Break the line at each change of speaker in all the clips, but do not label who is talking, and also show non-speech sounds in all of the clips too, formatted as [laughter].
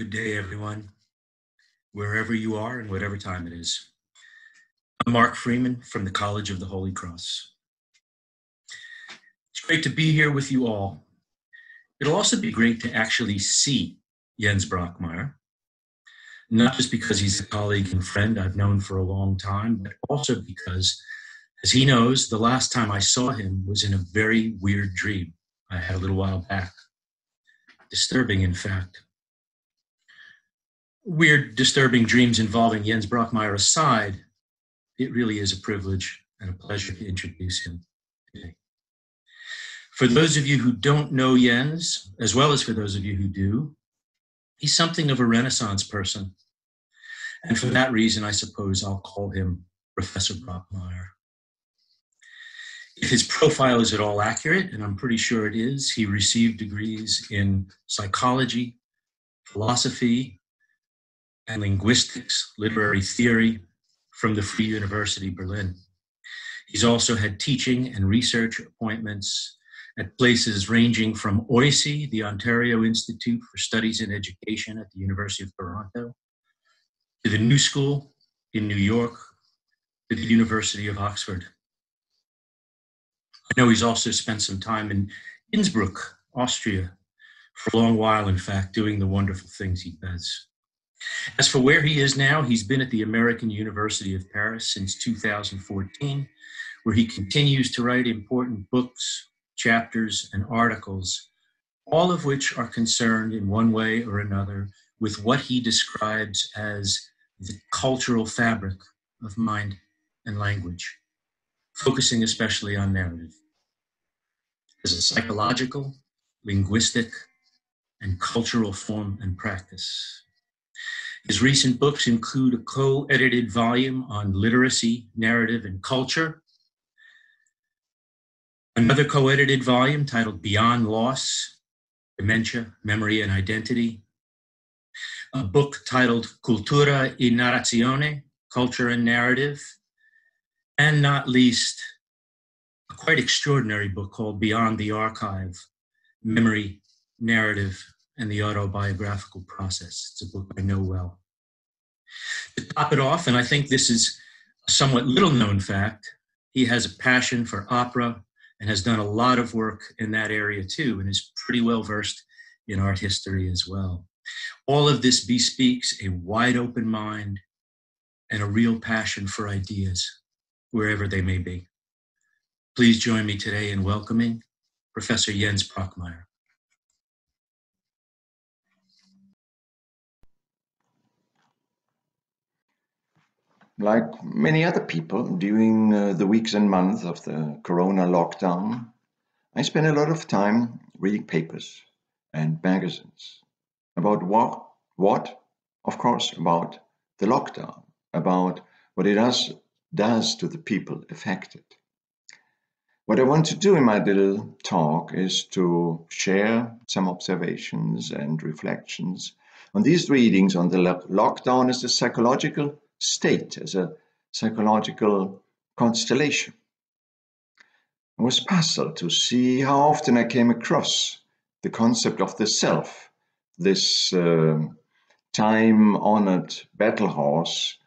Good day, everyone, wherever you are and whatever time it is. I'm Mark Freeman from the College of the Holy Cross. It's great to be here with you all. It'll also be great to actually see Jens Brockmeier, not just because he's a colleague and friend I've known for a long time, but also because, as he knows, the last time I saw him was in a very weird dream I had a little while back. Disturbing, in fact weird, disturbing dreams involving Jens Brockmeier aside, it really is a privilege and a pleasure to introduce him today. For those of you who don't know Jens, as well as for those of you who do, he's something of a Renaissance person. And for that reason, I suppose I'll call him Professor Brockmeier. If his profile is at all accurate, and I'm pretty sure it is, he received degrees in psychology, philosophy, and linguistics, literary theory from the Free University Berlin. He's also had teaching and research appointments at places ranging from OISE, the Ontario Institute for Studies in Education at the University of Toronto, to the New School in New York, to the University of Oxford. I know he's also spent some time in Innsbruck, Austria, for a long while, in fact, doing the wonderful things he does. As for where he is now, he's been at the American University of Paris since 2014, where he continues to write important books, chapters, and articles, all of which are concerned in one way or another with what he describes as the cultural fabric of mind and language, focusing especially on narrative. As a psychological, linguistic, and cultural form and practice. His recent books include a co edited volume on literacy, narrative, and culture, another co edited volume titled Beyond Loss Dementia, Memory, and Identity, a book titled Cultura e Narrazione Culture and Narrative, and not least, a quite extraordinary book called Beyond the Archive Memory, Narrative, and the autobiographical process. It's a book I know well. To top it off, and I think this is a somewhat little known fact, he has a passion for opera and has done a lot of work in that area too, and is pretty well versed in art history as well. All of this bespeaks a wide open mind and a real passion for ideas, wherever they may be. Please join me today in welcoming Professor Jens Brockmeier.
Like many other people during uh, the weeks and months of the corona lockdown, I spent a lot of time reading papers and magazines about what, what, of course, about the lockdown, about what it does, does to the people affected. What I want to do in my little talk is to share some observations and reflections on these readings on the lockdown as a psychological state, as a psychological constellation. I was puzzled to see how often I came across the concept of the self, this uh, time honored battle horse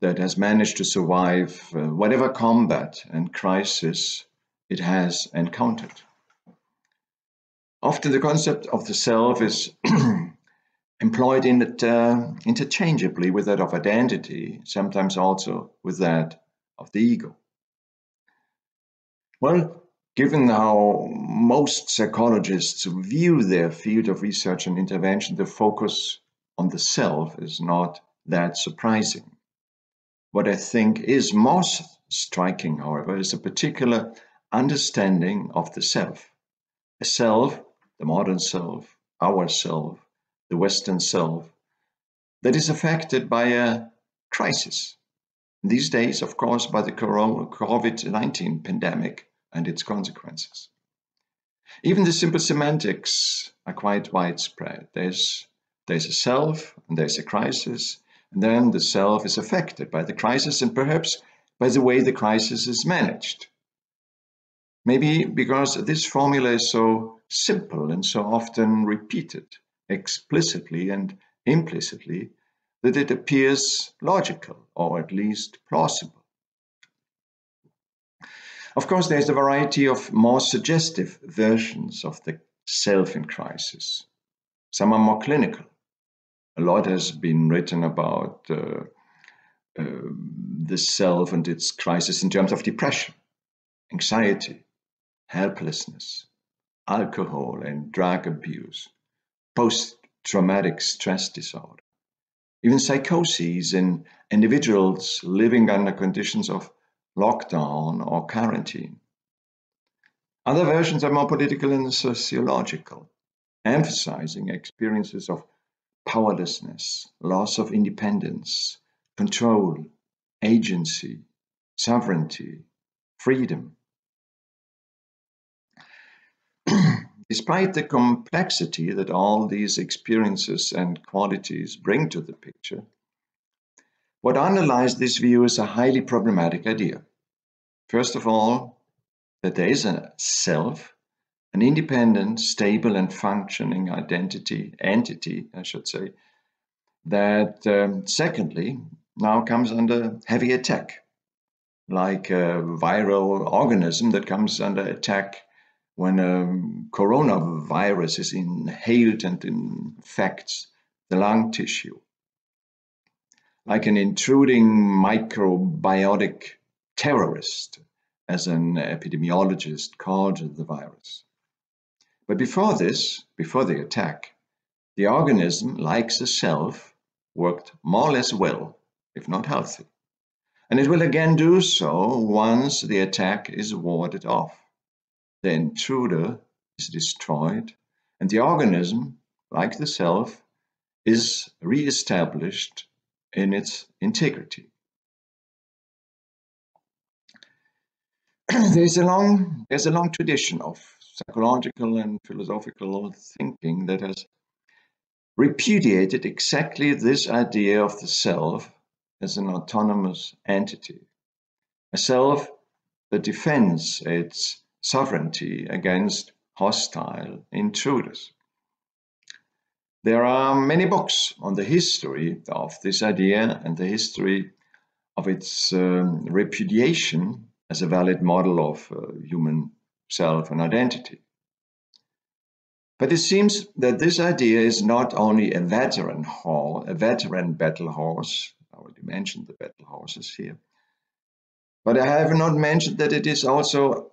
that has managed to survive uh, whatever combat and crisis it has encountered. Often the concept of the self is [clears throat] employed in it, uh, interchangeably with that of identity, sometimes also with that of the ego. Well, given how most psychologists view their field of research and intervention, the focus on the self is not that surprising. What I think is most striking, however, is a particular understanding of the self. A self, the modern self, our self, the Western self, that is affected by a crisis. These days, of course, by the COVID 19 pandemic and its consequences. Even the simple semantics are quite widespread. There's, there's a self, and there's a crisis, and then the self is affected by the crisis and perhaps by the way the crisis is managed. Maybe because this formula is so simple and so often repeated explicitly and implicitly that it appears logical or at least plausible. Of course, there's a variety of more suggestive versions of the self in crisis. Some are more clinical. A lot has been written about uh, uh, the self and its crisis in terms of depression, anxiety, helplessness, alcohol and drug abuse, post traumatic stress disorder, even psychoses in individuals living under conditions of lockdown or quarantine. Other versions are more political and sociological, emphasizing experiences of powerlessness, loss of independence, control, agency, sovereignty, freedom. [clears throat] Despite the complexity that all these experiences and qualities bring to the picture, what underlies this view is a highly problematic idea. First of all, that there is a self, an independent, stable, and functioning identity, entity, I should say, that um, secondly now comes under heavy attack, like a viral organism that comes under attack when a coronavirus is inhaled and infects the lung tissue, like an intruding microbiotic terrorist, as an epidemiologist called the virus. But before this, before the attack, the organism, like the self, worked more or less well, if not healthy. And it will again do so once the attack is warded off the intruder is destroyed and the organism, like the self, is re-established in its integrity. [clears throat] there's a long there's a long tradition of psychological and philosophical thinking that has repudiated exactly this idea of the self as an autonomous entity, a self that defends its sovereignty against hostile intruders. There are many books on the history of this idea and the history of its um, repudiation as a valid model of uh, human self and identity. But it seems that this idea is not only a veteran horse, a veteran battle horse. I already mentioned the battle horses here. But I have not mentioned that it is also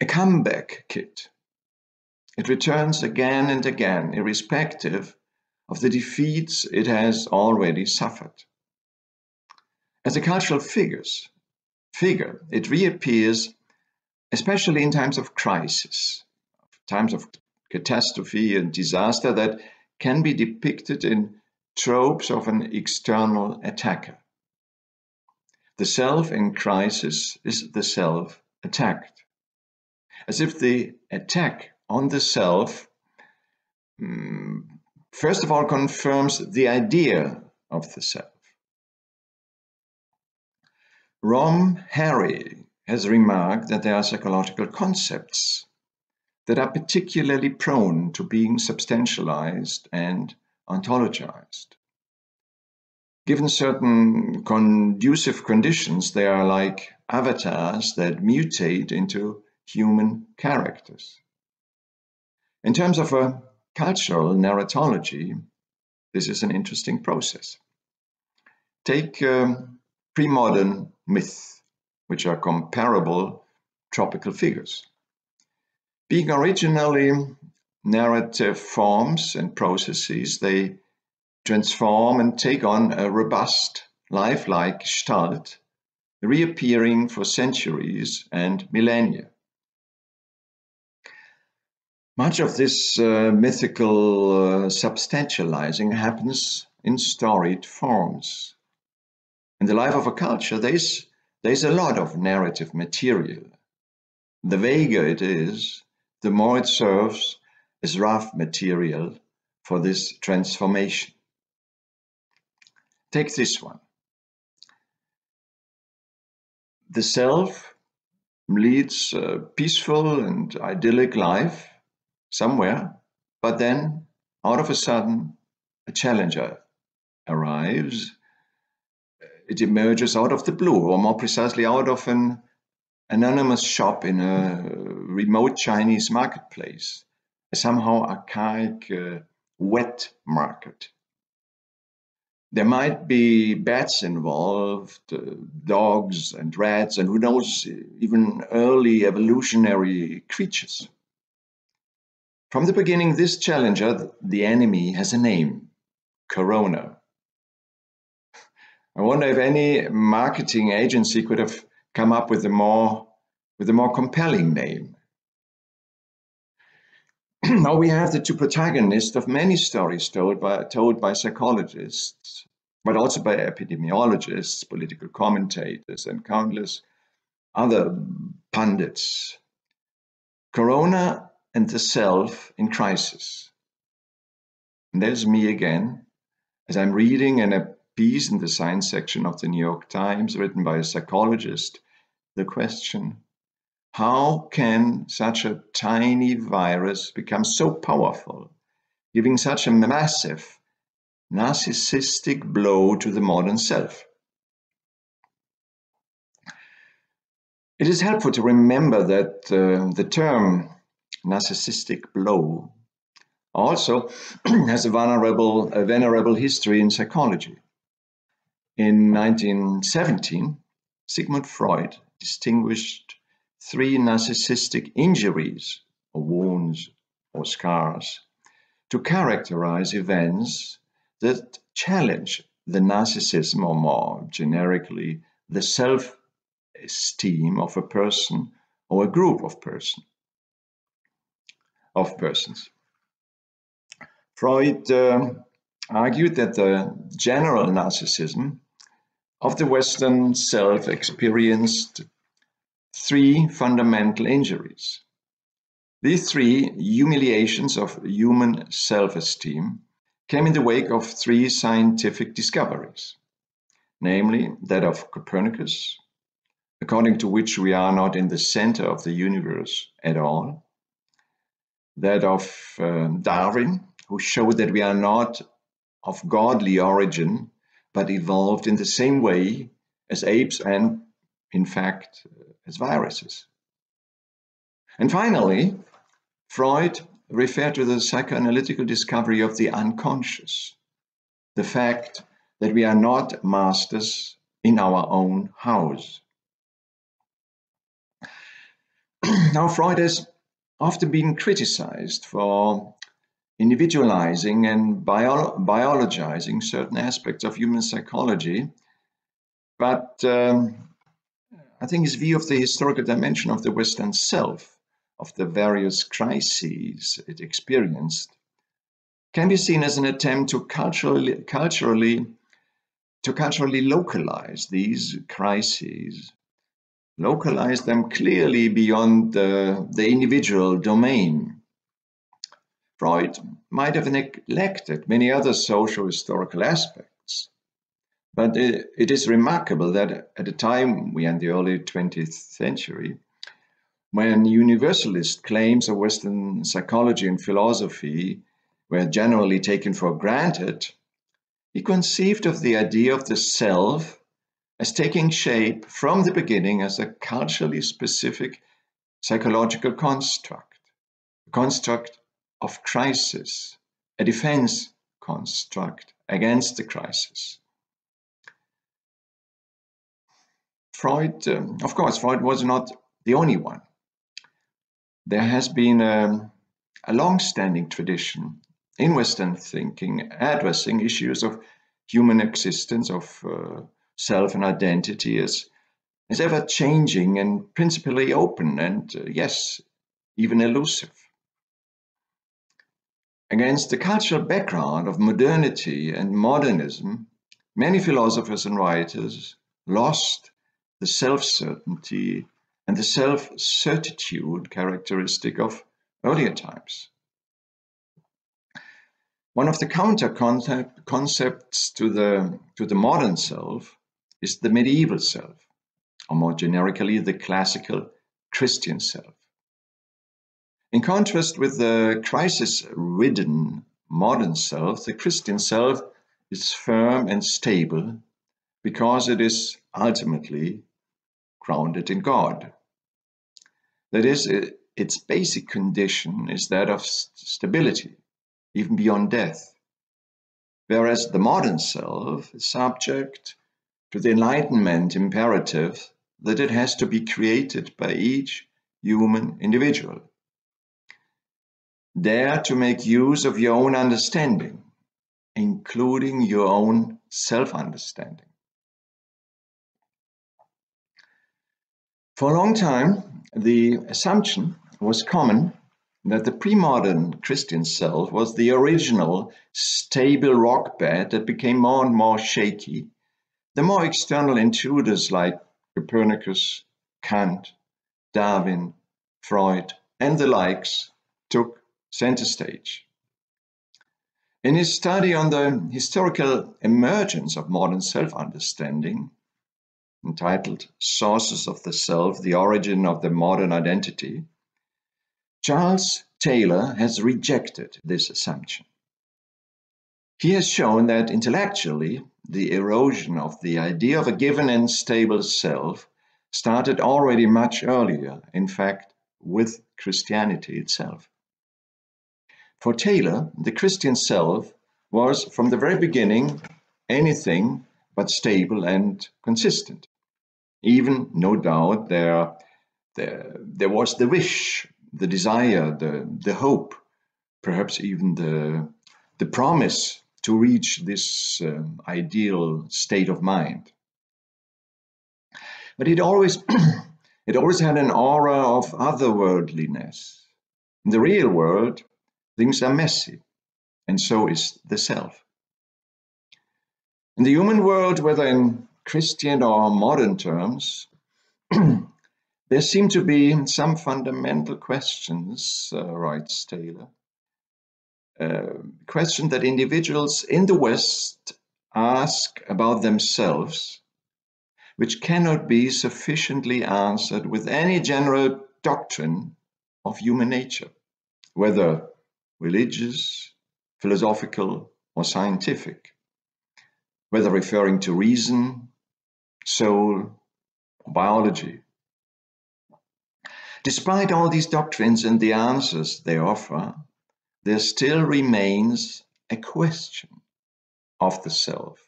a comeback kit. It returns again and again, irrespective of the defeats it has already suffered. As a cultural figures, figure, it reappears especially in times of crisis, times of catastrophe and disaster that can be depicted in tropes of an external attacker. The self in crisis is the self attacked as if the attack on the self, um, first of all, confirms the idea of the self. Rom Harré has remarked that there are psychological concepts that are particularly prone to being substantialized and ontologized. Given certain conducive conditions, they are like avatars that mutate into human characters. In terms of a cultural narratology, this is an interesting process. Take um, pre-modern myths, which are comparable tropical figures. Being originally narrative forms and processes, they transform and take on a robust, lifelike gestalt, reappearing for centuries and millennia. Much of this uh, mythical uh, substantializing happens in storied forms. In the life of a culture, there's, there's a lot of narrative material. The vaguer it is, the more it serves as rough material for this transformation. Take this one. The self leads a peaceful and idyllic life somewhere, but then out of a sudden, a challenger arrives, it emerges out of the blue, or more precisely out of an anonymous shop in a remote Chinese marketplace, a somehow archaic uh, wet market. There might be bats involved, uh, dogs and rats, and who knows, even early evolutionary creatures. From the beginning, this challenger, the enemy, has a name Corona. I wonder if any marketing agency could have come up with a more, with a more compelling name. [clears throat] now we have the two protagonists of many stories told by, told by psychologists, but also by epidemiologists, political commentators, and countless other pundits. Corona and the self in crisis. And there's me again, as I'm reading in a piece in the science section of the New York Times written by a psychologist, the question how can such a tiny virus become so powerful, giving such a massive narcissistic blow to the modern self? It is helpful to remember that uh, the term narcissistic blow also [clears throat] has a venerable, a venerable history in psychology. In 1917, Sigmund Freud distinguished three narcissistic injuries or wounds or scars to characterize events that challenge the narcissism or more generically the self-esteem of a person or a group of person of persons. Freud uh, argued that the general narcissism of the Western self experienced three fundamental injuries. These three humiliations of human self esteem came in the wake of three scientific discoveries, namely that of Copernicus, according to which we are not in the center of the universe at all, that of uh, Darwin, who showed that we are not of godly origin, but evolved in the same way as apes and, in fact, as viruses. And finally, Freud referred to the psychoanalytical discovery of the unconscious, the fact that we are not masters in our own house. [clears throat] now, Freud has often being criticized for individualizing and bio biologizing certain aspects of human psychology. But um, I think his view of the historical dimension of the Western self, of the various crises it experienced, can be seen as an attempt to culturally, culturally, to culturally localize these crises, localize them clearly beyond the, the individual domain Freud might have neglected many other social historical aspects. But it is remarkable that at a time, we are in the early 20th century, when universalist claims of Western psychology and philosophy were generally taken for granted, he conceived of the idea of the self as taking shape from the beginning as a culturally specific psychological construct, a construct of crisis, a defense construct against the crisis. Freud, um, of course, Freud was not the only one. There has been a, a long-standing tradition in Western thinking addressing issues of human existence, of uh, self and identity is as ever changing and principally open and, uh, yes, even elusive. Against the cultural background of modernity and modernism, many philosophers and writers lost the self-certainty and the self-certitude characteristic of earlier times. One of the counter concepts to the, to the modern self is the medieval self, or more generically, the classical Christian self. In contrast with the crisis ridden modern self, the Christian self is firm and stable because it is ultimately grounded in God. That is, its basic condition is that of stability, even beyond death. Whereas the modern self is subject to the Enlightenment imperative that it has to be created by each human individual. Dare to make use of your own understanding, including your own self understanding. For a long time, the assumption was common that the pre-modern Christian self was the original stable rock bed that became more and more shaky the more external intruders like Copernicus, Kant, Darwin, Freud, and the likes took center stage. In his study on the historical emergence of modern self understanding, entitled Sources of the Self The Origin of the Modern Identity, Charles Taylor has rejected this assumption. He has shown that intellectually, the erosion of the idea of a given and stable self started already much earlier, in fact, with Christianity itself. For Taylor, the Christian self was from the very beginning anything but stable and consistent. Even, no doubt, there, there, there was the wish, the desire, the, the hope, perhaps even the, the promise to reach this uh, ideal state of mind. But it always, [clears throat] it always had an aura of otherworldliness. In the real world, things are messy, and so is the self. In the human world, whether in Christian or modern terms, [clears throat] there seem to be some fundamental questions, uh, writes Taylor, Uh, question that individuals in the West ask about themselves, which cannot be sufficiently answered with any general doctrine of human nature, whether religious, philosophical, or scientific, whether referring to reason, soul, or biology. Despite all these doctrines and the answers they offer, there still remains a question of the self,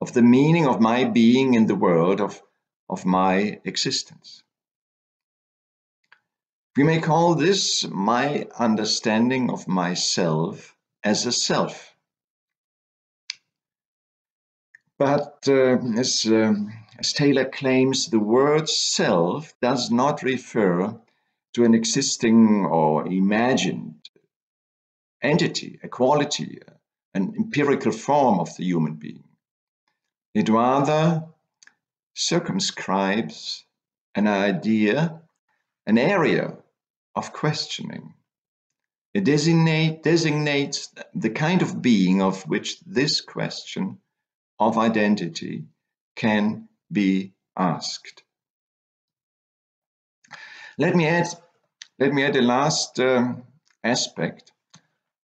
of the meaning of my being in the world, of, of my existence. We may call this my understanding of myself as a self. But uh, as, uh, as Taylor claims, the word self does not refer to an existing or imagined entity, a quality, an empirical form of the human being. It rather circumscribes an idea, an area of questioning. It designate, designates the kind of being of which this question of identity can be asked. Let me add, let me add a last uh, aspect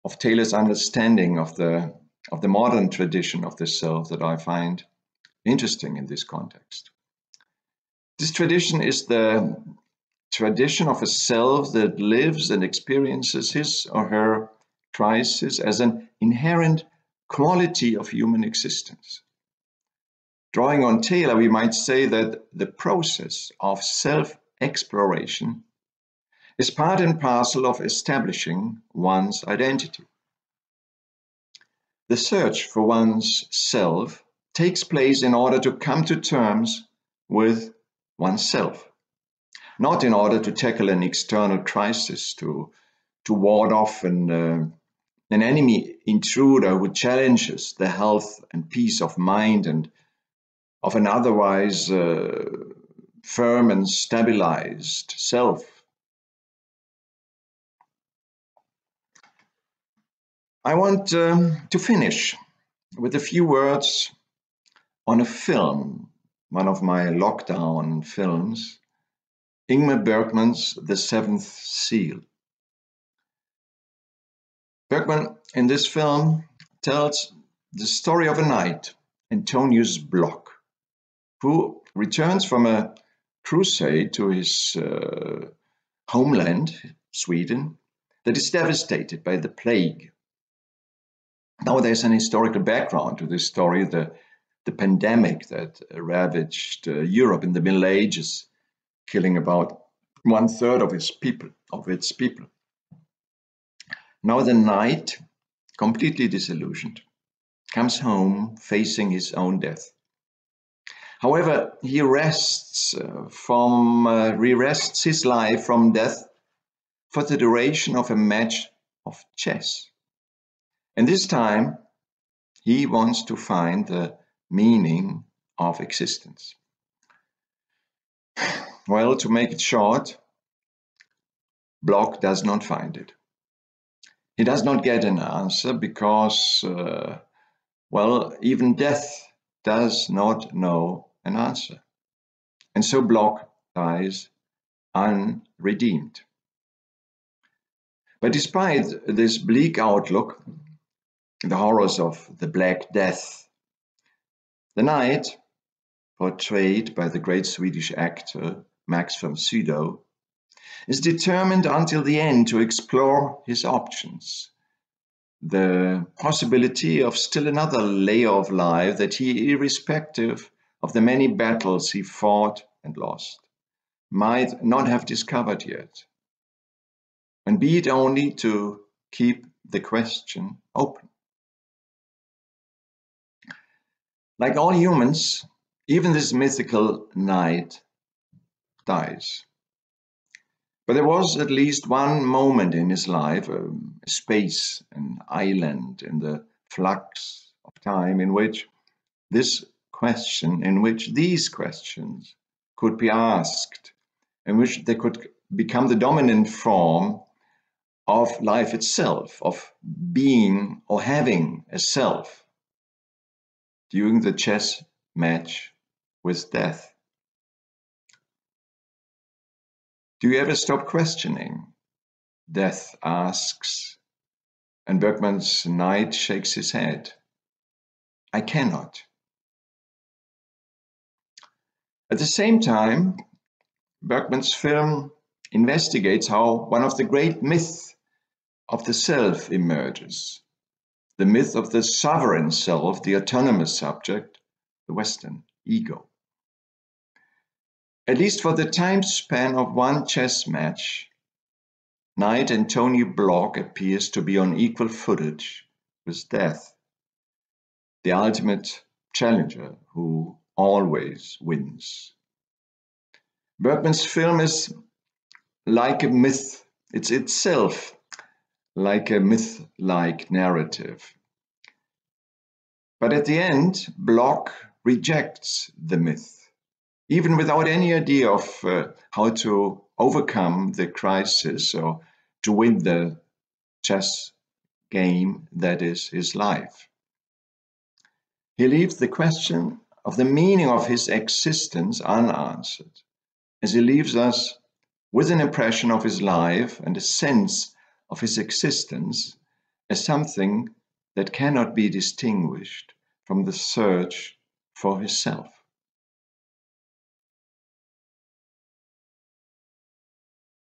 of Taylor's understanding of the of the modern tradition of the self that I find interesting in this context. This tradition is the tradition of a self that lives and experiences his or her crisis as an inherent quality of human existence. Drawing on Taylor, we might say that the process of self exploration is part and parcel of establishing one's identity. The search for one's self takes place in order to come to terms with oneself, not in order to tackle an external crisis, to, to ward off an, uh, an enemy intruder who challenges the health and peace of mind and of an otherwise uh, firm and stabilized self. I want um, to finish with a few words on a film, one of my lockdown films, Ingmar Bergman's The Seventh Seal. Bergman in this film tells the story of a knight, Antonius Block, who returns from a crusade to his uh, homeland, Sweden, that is devastated by the plague. Now there's an historical background to this story, the, the pandemic that ravaged uh, Europe in the Middle Ages, killing about one third of its people. Of its people. Now the knight, completely disillusioned, comes home facing his own death. However, he wrests uh, from uh, wrests his life from death for the duration of a match of chess. And this time, he wants to find the meaning of existence. Well, to make it short, Block does not find it. He does not get an answer because, uh, well, even death does not know an answer. And so Block dies unredeemed. But despite this bleak outlook, the horrors of the Black Death, the knight, portrayed by the great Swedish actor Max von Sydow, is determined until the end to explore his options. The possibility of still another layer of life that he, irrespective of the many battles he fought and lost, might not have discovered yet. And be it only to keep the question open. Like all humans, even this mythical knight dies. But there was at least one moment in his life, a space, an island in the flux of time in which this question, in which these questions could be asked, in which they could become the dominant form of life itself, of being or having a self during the chess match with death. Do you ever stop questioning? Death asks, and Bergman's knight shakes his head. I cannot. At the same time, Bergman's film investigates how one of the great myths of the self emerges the myth of the sovereign self, the autonomous subject, the Western ego. At least for the time span of one chess match, Knight and Tony Block appears to be on equal footage with Death, the ultimate challenger who always wins. Bergman's film is like a myth, it's itself like a myth like narrative. But at the end, Block rejects the myth even without any idea of uh, how to overcome the crisis or to win the chess game that is his life. He leaves the question of the meaning of his existence unanswered, as he leaves us with an impression of his life and a sense of his existence as something that cannot be distinguished from the search for his self.